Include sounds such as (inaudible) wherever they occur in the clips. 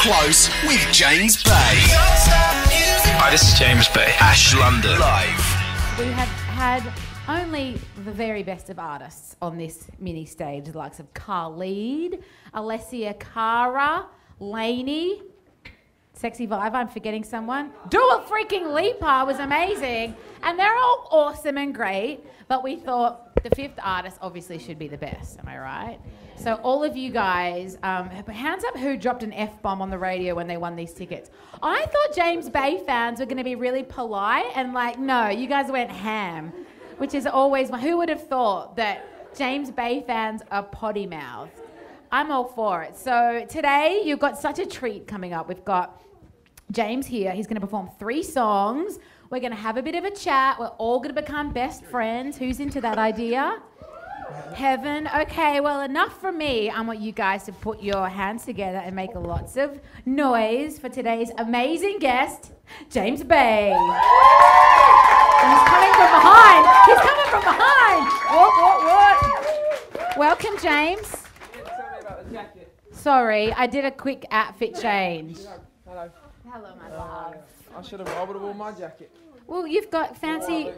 close with James Bay. Hi, this is James Bay. Ash London live. We have had only the very best of artists on this mini stage, the likes of Khalid, Alessia Cara, LANY, Sexy Vibe, I'm forgetting someone. Dua freaking Lipa was amazing. And they're all awesome and great, but we thought the fifth artist obviously should be the best, am I right? So all of you guys, um, hands up who dropped an F-bomb on the radio when they won these tickets. I thought James Bay fans were going to be really polite and like, no, you guys went ham, which is always, who would have thought that James Bay fans are potty mouthed? I'm all for it. So today you've got such a treat coming up. We've got James here. He's going to perform three songs. We're going to have a bit of a chat. We're all going to become best friends. Who's into that idea? Heaven. Okay, well, enough from me. I want you guys to put your hands together and make lots of noise for today's amazing guest, James Bay. And he's coming from behind. He's coming from behind. What, what, what? Welcome, James. Sorry, I did a quick outfit change. Hello. Hello, my love. I should have. I would have worn my jacket. Well, you've got fancy.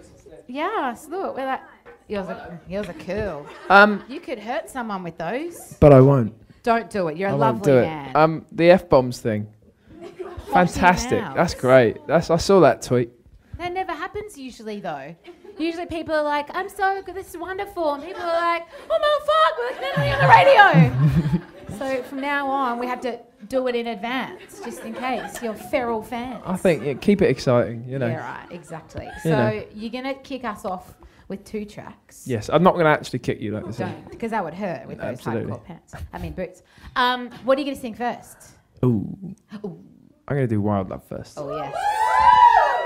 Yes, look, well, that. Yours are, yours are cool. Um, You could hurt someone with those. but I won't. Don't do it. You're a I lovely won't do it. man. Um, the f bombs thing. Fantastic. That's great. That's. I saw that tweet. that never happens usually, though. Usually people are like, I'm so good, this is wonderful. And people are like, oh my fuck, we're literally on the radio. (laughs) so from now on, we have to do it in advance, just in case you're feral fans. I think yeah, keep it exciting. You know. Yeah, right, exactly. You So know. you're going to kick us off with two tracks. Yes, I'm not going to actually kick you like this. Don't, because that would hurt with those Absolutely. hardcore pants. I mean boots. Um, what are you going to sing first? Ooh. I'm going to do Wild Love first. Oh yes.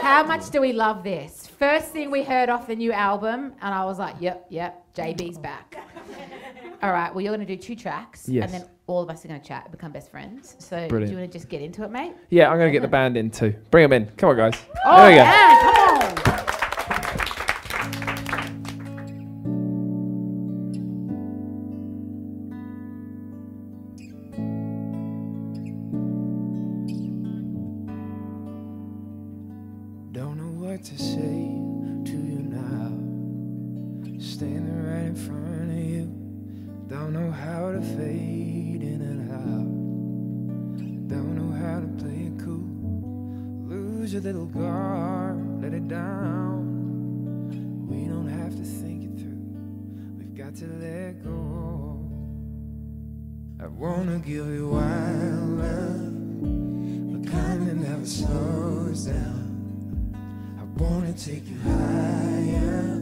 How much do we love this? First thing we heard off the new album, and I was like, "Yep, yep, JB's back." (laughs) All right. Well, you're going to do two tracks, Yes. and then all of us are going to chat, become best friends. So, Brilliant. do you want to just get into it, mate? Yeah, I'm going to get the band in too. Bring them in. Come on, guys. Oh, there we go. yeah, come on. Kind that down. I wanna take you higher.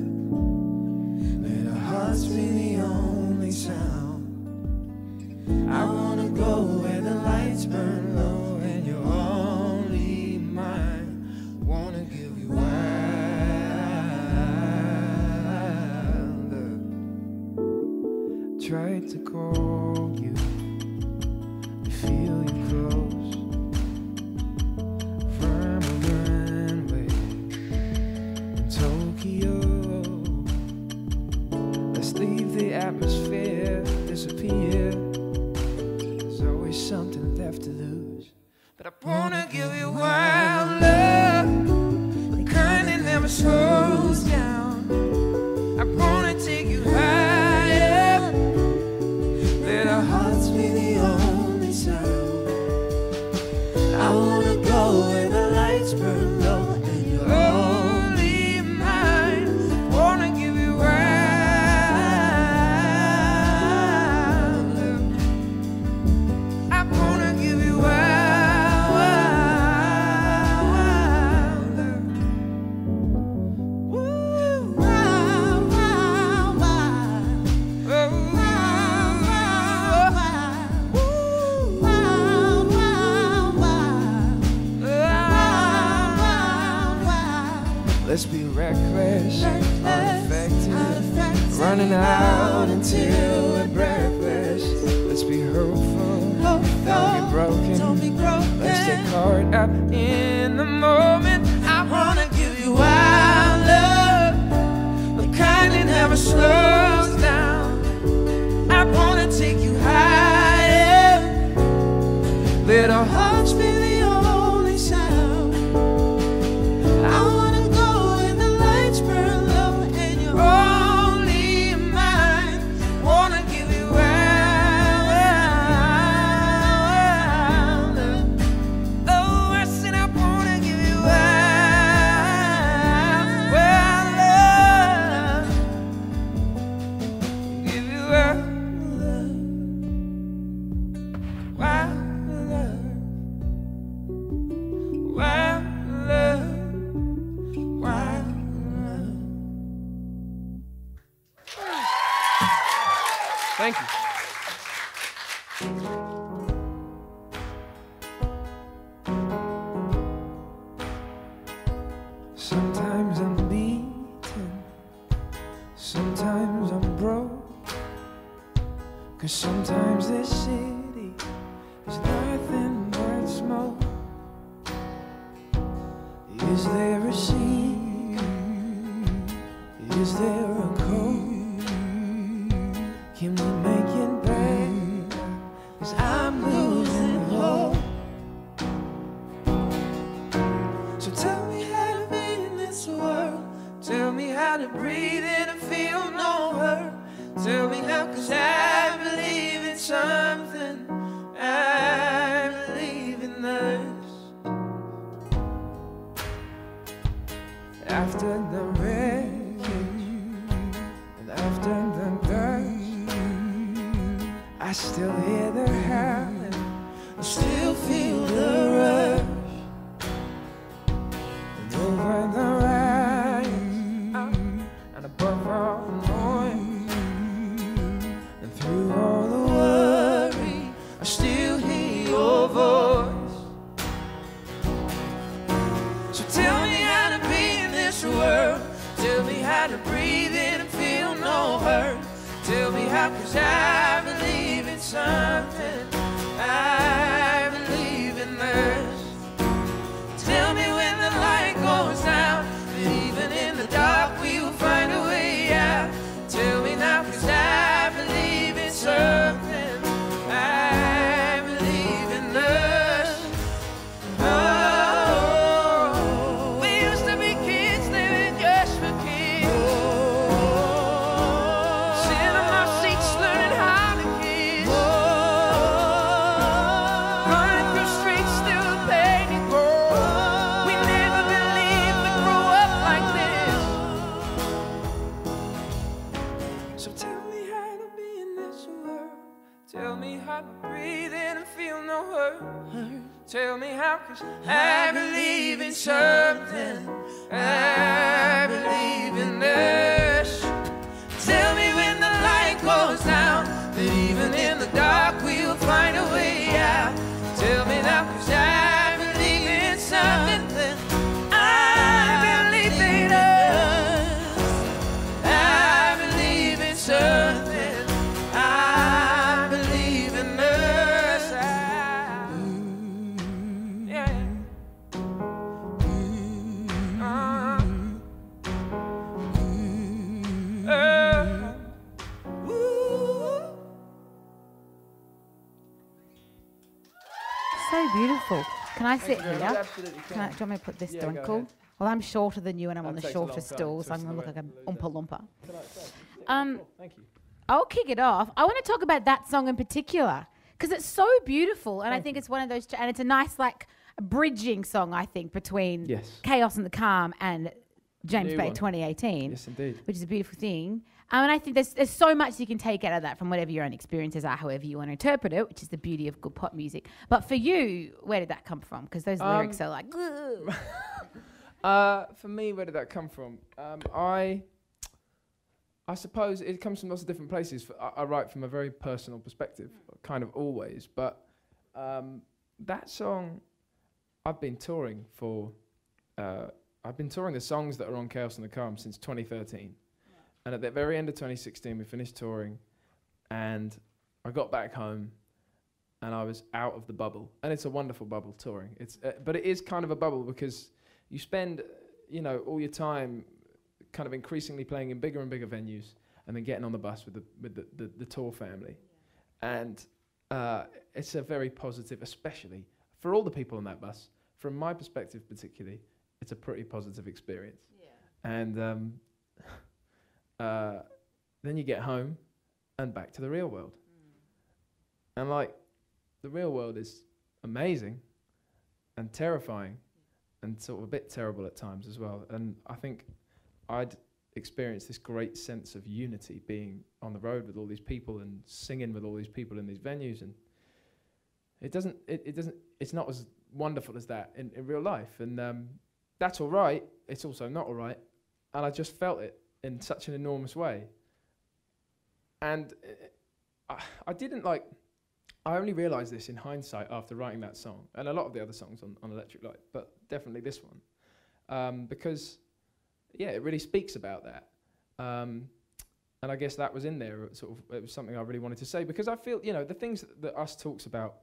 Let our hearts be the only sound. I wanna go where the lights burn low and you're only mine. Wanna give you wild love. Tried to call left to lose. But I wanna give you wild love, kind that never slows reckless, unaffected, running out until we're breathless. Let's be hopeful, don't be broken. Let's take heart out in the moment. I wanna give you wild love, kind that never slows sit here? Can I, do you want me to put this Yeah, dunkle? ahead. Well, I'm shorter than you and I'm on the takes a long shorter stool, so I'm going to look like way- a oompa loompa. Um, Cool, Thank you. I'll kick it off. I want to talk about that song in particular because it's so beautiful, and I think you. it's one of those, and it's a nice like bridging song. I think between Yes. Chaos and the Calm and James Bay one. 2018, Yes, indeed. which is a beautiful thing. Um, and I think there's there's so much you can take out of that from whatever your own experiences are, however you want to interpret it, which is the beauty of good pop music. But for you, where did that come from? Because those lyrics Um, are like, (laughs) Uh, for me, where did that come from? Um, I, I suppose it comes from lots of different places. I write from a very personal perspective, kind of always. But um, that song, I've been touring for. Uh, I've been touring the songs that are on Chaos and the Calm since 2013, and at the very end of 2016, we finished touring, and I got back home, and I was out of the bubble, and it's a wonderful bubble touring. It's, uh, but it is kind of a bubble because you spend, you know, all your time kind of increasingly playing in bigger and bigger venues and then getting on the bus with the with the, the, the tour family. And uh, it's a very positive, especially for all the people on that bus, from my perspective particularly, it's a pretty positive experience. And um, (laughs) uh, then you get home and back to the real world. And like, the real world is amazing and terrifying and sort of a bit terrible at times as well. And I think I'd experienced this great sense of unity being on the road with all these people and singing with all these people in these venues and it doesn't it, it doesn't it's not as wonderful as that in, in real life and um, that's all right it's also not all right and I just felt it in such an enormous way and uh, I, I didn't like I only realised this in hindsight after writing that song and a lot of the other songs on, on Electric Light but definitely this one um, because yeah, it really speaks about that. Um, and I guess that was in there. Sort of, it was something I really wanted to say because I feel, you know, the things that, that us talks about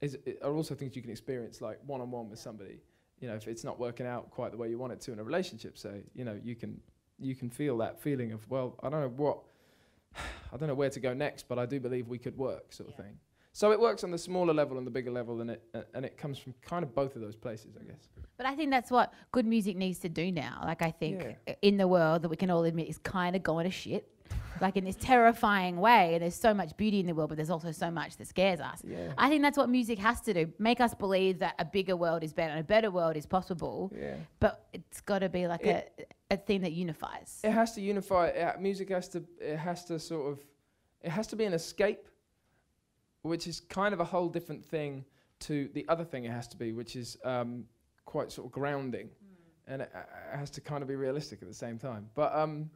is are also things you can experience like one on one with somebody. You know, if it's not working out quite the way you want it to in a relationship, say, you know, you can you can feel that feeling of well, I don't know what, (sighs) I don't know where to go next, but I do believe we could work, sort of thing. So it works on the smaller level and the bigger level, and it uh, and it comes from kind of both of those places, I guess. But I think that's what good music needs to do now. Like I think Yeah. in the world that we can all admit is kind of going to shit. Like in this terrifying way. And there's so much beauty in the world, but there's also so much that scares us. Yeah. I think that's what music has to do. Make us believe that a bigger world is better and a better world is possible. Yeah. But it's got to be like It- a, a thing that unifies. it has to unify it, music has to it has to sort of it has to be an escape which is kind of a whole different thing to the other thing it has to be which is um, quite sort of grounding and it, uh, it has to kind of be realistic at the same time but um,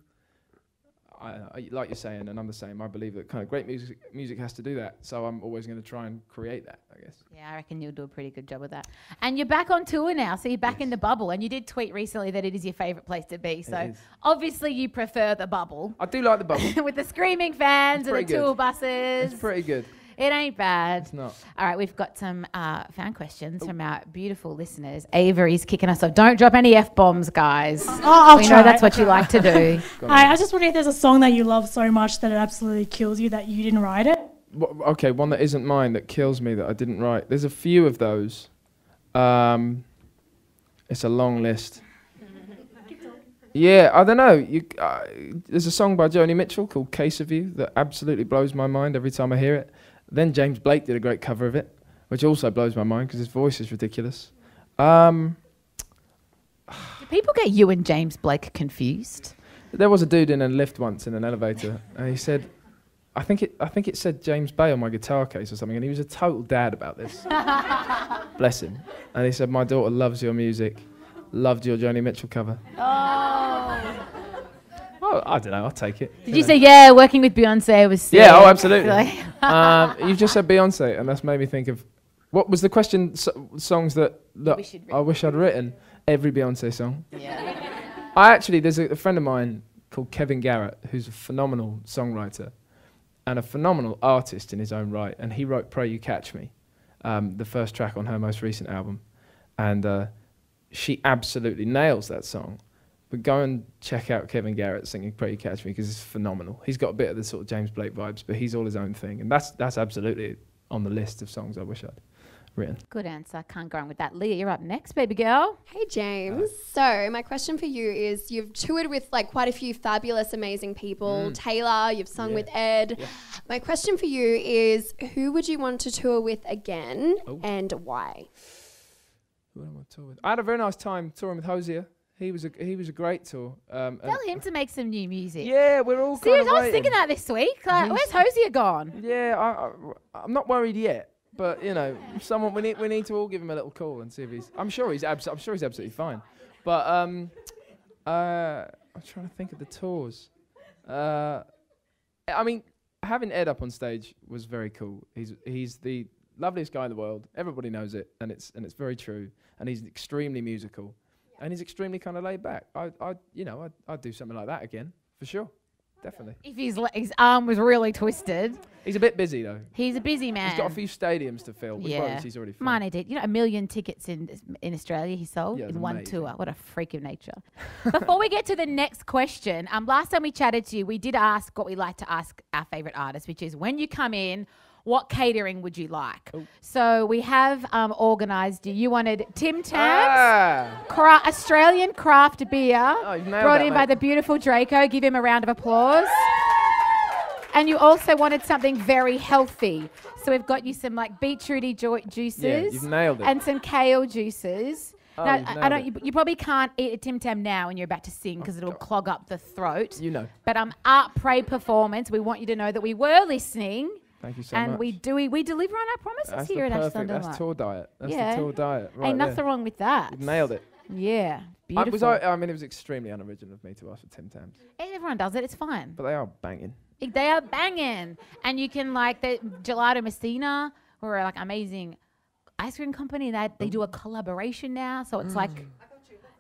I, I, like you're saying and I'm the same I believe that kind of great music music has to do that so I'm always going to try and create that I guess Yeah, I reckon you'll do a pretty good job of that. And you're back on tour now, so you're back in the bubble. And you did tweet recently that it is your favourite place to be. So obviously you prefer the bubble I do like the bubble (laughs) with the screaming fans and the good. tour buses. it's pretty good it ain't bad. it's not All right, we've got some uh, fan questions from our beautiful listeners. Avery's kicking us off. Don't drop any f bombs, guys. I'll, I'll we try. know that's what you like to do. (laughs) Hi, I was just wondering if there's a song that you love so much that it absolutely kills you that you didn't write it. Wha- okay, one that isn't mine that kills me that I didn't write. There's a few of those. Um, it's a long list. (laughs) Yeah, I don't know. You, uh, there's a song by Joni Mitchell called "Case of You" that absolutely blows my mind every time I hear it. Then James Blake did a great cover of it, which also blows my mind because his voice is ridiculous. Um, Do people get you and James Blake confused? There was a dude in a lift once in an elevator, and he said, "I think it, I think it said James Bay on my guitar case or something," and he was a total dad about this. (laughs) Bless him. And he said, "My daughter loves your music, loved your Joni Mitchell cover." Oh, I don't know. I'll take it. Did you say, yeah, working with Beyonce was sick? Yeah, oh, absolutely. (laughs) Um, you just said Beyonce, and that's made me think of what was the question? So, songs that, that I wish I'd written. Every Beyonce song. Yeah. I actually, there's a, a friend of mine called Kevin Garrett, who's a phenomenal songwriter and a phenomenal artist in his own right. And he wrote "Pray You Catch Me," um, the first track on her most recent album, and uh, she absolutely nails that song. But go and check out Kevin Garrett singing "Pray You Catch Me" because it's phenomenal. He's got a bit of the sort of James Blake vibes, but he's all his own thing, and that's that's absolutely on the list of songs I wish I'd written. Good answer. Can't go wrong with that. Leah, you're up next, baby girl. Hey James. So my question for you is: You've toured with like quite a few fabulous, amazing people. Taylor, you've sung Mm. Yeah. with Ed. My question for you is: Who would you want to tour with again, Oh. and why? Who am I touring with? I had a very nice time touring with Hozier. He was a he was a great tour. Um, Tell him to make some new music. yeah, we're all Serious, I was waiting. thinking that this week. Like, where's Hozier gone? Yeah, I, I, I'm not worried yet, but you know, someone we need we need to all give him a little call and see if he's. I'm sure he's abs- I'm sure he's absolutely fine, but um, uh, I'm trying to think of the tours. Uh, I mean, having Ed up on stage was very cool. He's he's the loveliest guy in the world. Everybody knows it, and it's and it's very true. And he's extremely musical, and he's extremely kind of laid back. I I you know I'd, I'd do something like that again for sure, definitely. If his, le- his arm was really twisted. He's a bit busy though. He's a busy man. He's got a few stadiums to fill. Which Yeah. he's already filled. Mine, he did. You know, a million tickets in in Australia he sold Yeah, in one amazing. tour. What a freak of nature. (laughs) Before we get to the next question, um, last time we chatted to you, we did ask what we like to ask our favourite artists, which is when you come in, what catering would you like? So we have um, organised you. You wanted Tim Tams, Ah, cra- Australian craft beer, Oh, brought that, in by the beautiful Draco. Give him a round of applause. And you also wanted something very healthy. So we've got you some like beetrooty juices. you've nailed it. And some kale juices. Oh, now, I, I don't. You, you probably can't eat a Tim Tam now when you're about to sing because it'll clog up the throat. you know. But um, art pray performance. We want you to know that we were listening, Thank you so and much. we do. We, we deliver on our promises that's here at Ash perfect. Thunder That's tour diet. That's Yeah. the tour diet. Right Ain't there. nothing wrong with that. You've nailed it. Yeah, Beautiful. I, was I, I mean, it was extremely unoriginal of me to ask for Tim Tams, Everyone does it. It's fine. but they are banging. They are banging, and you can like the Gelato Messina, who are like amazing ice cream company. That they do a collaboration now, so it's like. You.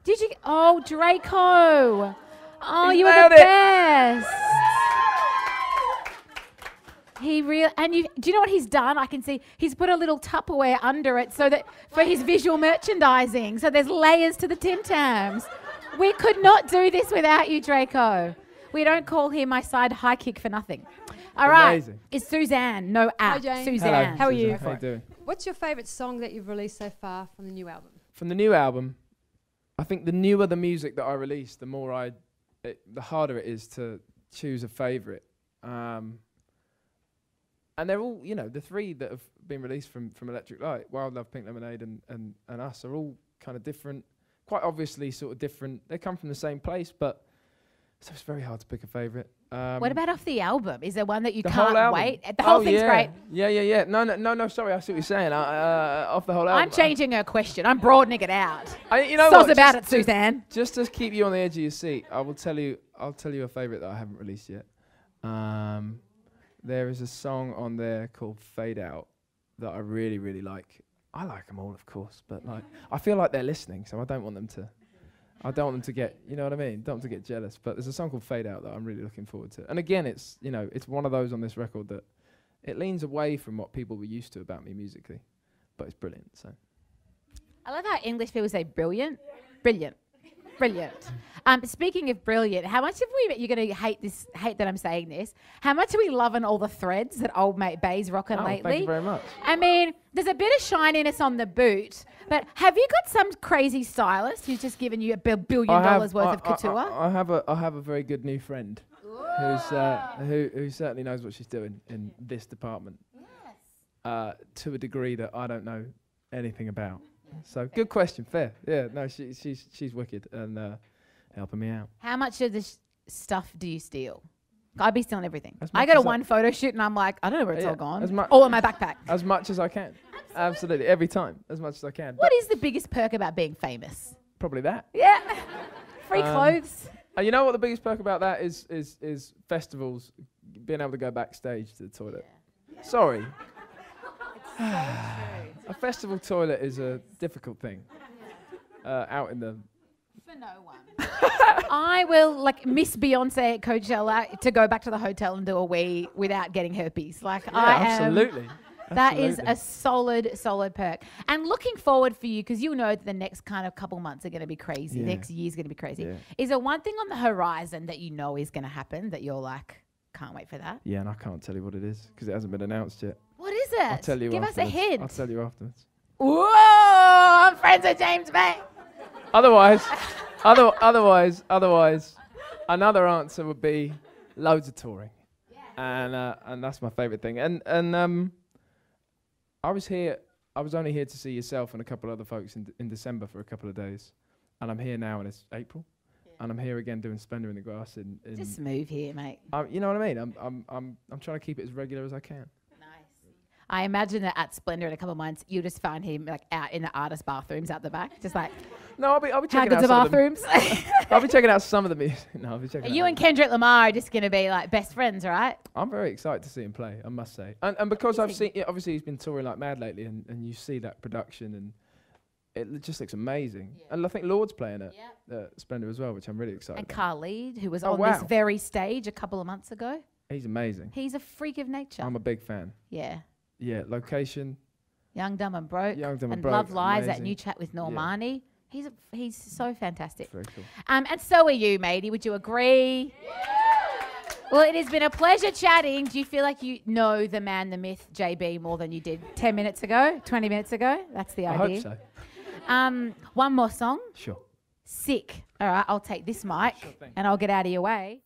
Did you? Oh, Draco! (laughs) Oh, you were the it. best. He real and you. Do you know what he's done? I can see he's put a little Tupperware under it so that for his visual merchandising. So there's layers to the Tim Tams. We could not do this without you, Draco. We don't call him my side high kick for nothing. All right, Amazing. it's Suzanne. No at James. Suzanne. How are Susan. you? How you doing? What's your favourite song that you've released so far from the new album? From the new album, I think the newer the music that I release, the more I, it, the harder it is to choose a favorite. Um, and they're all, you know, the three that have been released from from Electric Light, Wild Love, Pink Lemonade, and and and Us are all kind of different. Quite obviously, sort of different. They come from the same place, but so it's very hard to pick a favorite. Um, What about off the album? Is there one that you the can't wait? The whole Oh, thing's yeah. great. Yeah, yeah, yeah. No, no, no, no. Sorry, I see what you're saying. Uh, uh, off the whole album. I'm changing her question. I'm broadening it out. I, you know Soz about Just- it, Suzanne. Just to keep you on the edge of your seat, I will tell you. I'll tell you a favorite that I haven't released yet. Um, there is a song on there called "Fade Out" that I really, really like. I like them all, of course, but like I feel like they're listening, so I don't want them to. I don't want them to get, you know what I mean? Don't want to get jealous. But there's a song called "Fade Out" that I'm really looking forward to. And again, it's you know, it's one of those on this record that it leans away from what people were used to about me musically, but it's brilliant. So I love how English people say brilliant. Brilliant. Brilliant. Um, speaking of brilliant, how much have we? You're going to hate this. Hate that I'm saying this. How much are we loving all the threads that old mate Bay's rocking oh, lately? thank you very much. I mean, there's a bit of shininess on the boot, but have you got some crazy stylist who's just given you a billion have- dollars worth I- of couture? I, I have a I have a very good new friend who's uh, who who certainly knows what she's doing in this department. Uh, to a degree that I don't know anything about. So good question, fair. Yeah, no, she, she's she's wicked and uh, helping me out. How much of this stuff do you steal? I'd be stealing everything. As I go to as I- one photo shoot and I'm like, I don't know where it's Yeah, all gone. as mu- all in my backpack. (laughs) As much as I can. Absolutely, every time, as much as I can. What is the biggest perk about being famous? Probably that. Yeah. (laughs) Free Um, clothes. Uh, you know what the biggest perk about that is is is festivals being able to go backstage to the toilet. Sorry. A festival toilet is a difficult thing. Uh, out in the For no one. I will like miss Beyonce at Coachella to go back to the hotel and do a wee without getting herpes. Like yeah, I am. absolutely. That is a solid, solid perk. And looking forward for you, because you know that the next kind of couple months are going to be crazy. Yeah. Next year's going to be crazy. Yeah. Is there one thing on the horizon that you know is going to happen that you're like, can't wait for that? Yeah, and I can't tell you what it is because it hasn't been announced yet. What is it? I'll tell you. Give us a hint. I'll tell you afterwards. Whoa! I'm friends with James Bay. Otherwise, other, otherwise, otherwise, another answer would be loads of touring, and uh, and that's my favourite thing. And and um, I was here. I was only here to see yourself and a couple other folks in, d- in December for a couple of days, and I'm here now and it's April, and I'm here again doing Splendour in the Grass in. in Just move here, mate. um, you know what I mean? I'm I'm I'm I'm trying to keep it as regular as I can. I imagine that at Splendour in a couple of months, you'll just find him like out in the artist bathrooms out the back, just like No, I'll be I'll be checking out some of the, bathrooms. (laughs) I'll be checking out some of the music. No, I'll be checking. you and Kendrick Lamar are just going to be like best friends, right? I'm very excited to see him play. I must say, and and because I've seen, yeah, obviously he's been touring like mad lately, and, and you see that production, and it just looks amazing. And I think Lorde's playing it, uh, Splendour as well, which I'm really excited. And about. Khalid, who was Oh, on this very stage a couple of months ago, He's amazing. he's a freak of nature. I'm a big fan. yeah. Yeah, location. Young, dumb and broke. Young, dumb and, and broke. Love Lies. Amazing. That new chat with Normani. Yeah. He's a, he's so fantastic. Very cool. Um, and so are you, matey. Would you agree? Yeah. Well, it has been a pleasure chatting. Do you feel like you know the man, the myth, JB, more than you did 10 minutes ago, 20 minutes ago? That's the idea. I hope so. Um, one more song. Sure. Sick. All right, I'll take this mic sure and I'll get out of your way.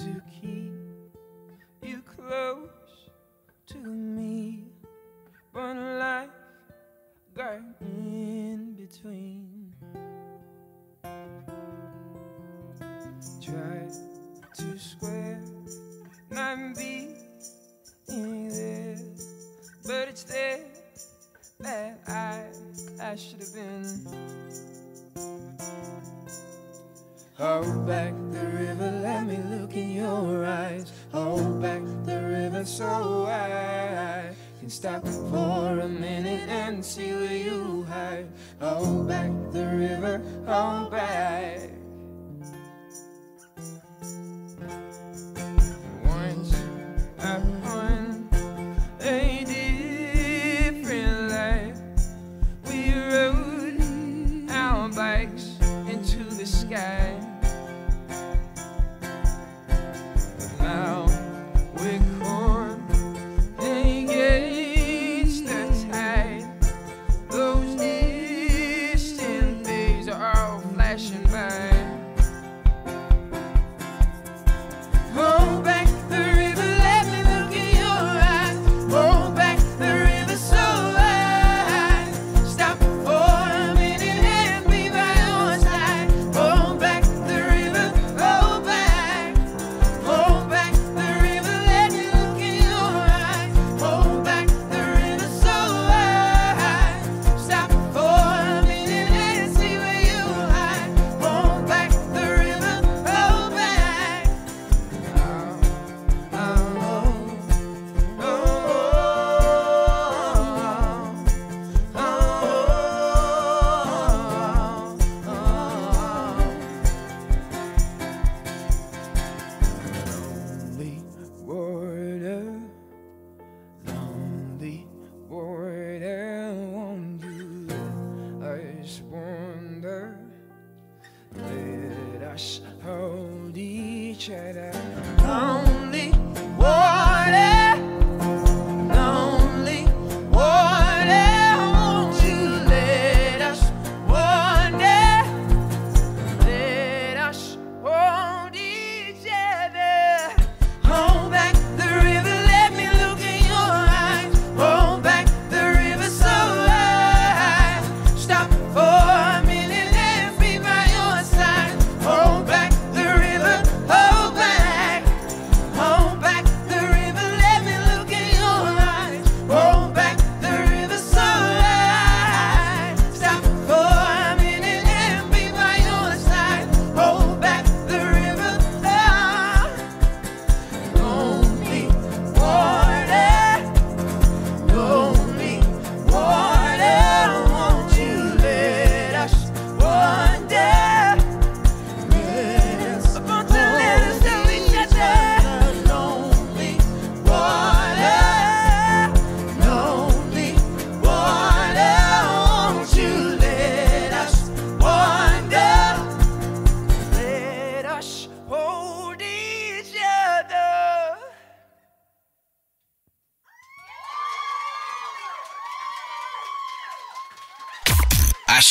to keep. each other.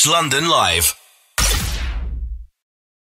London Live.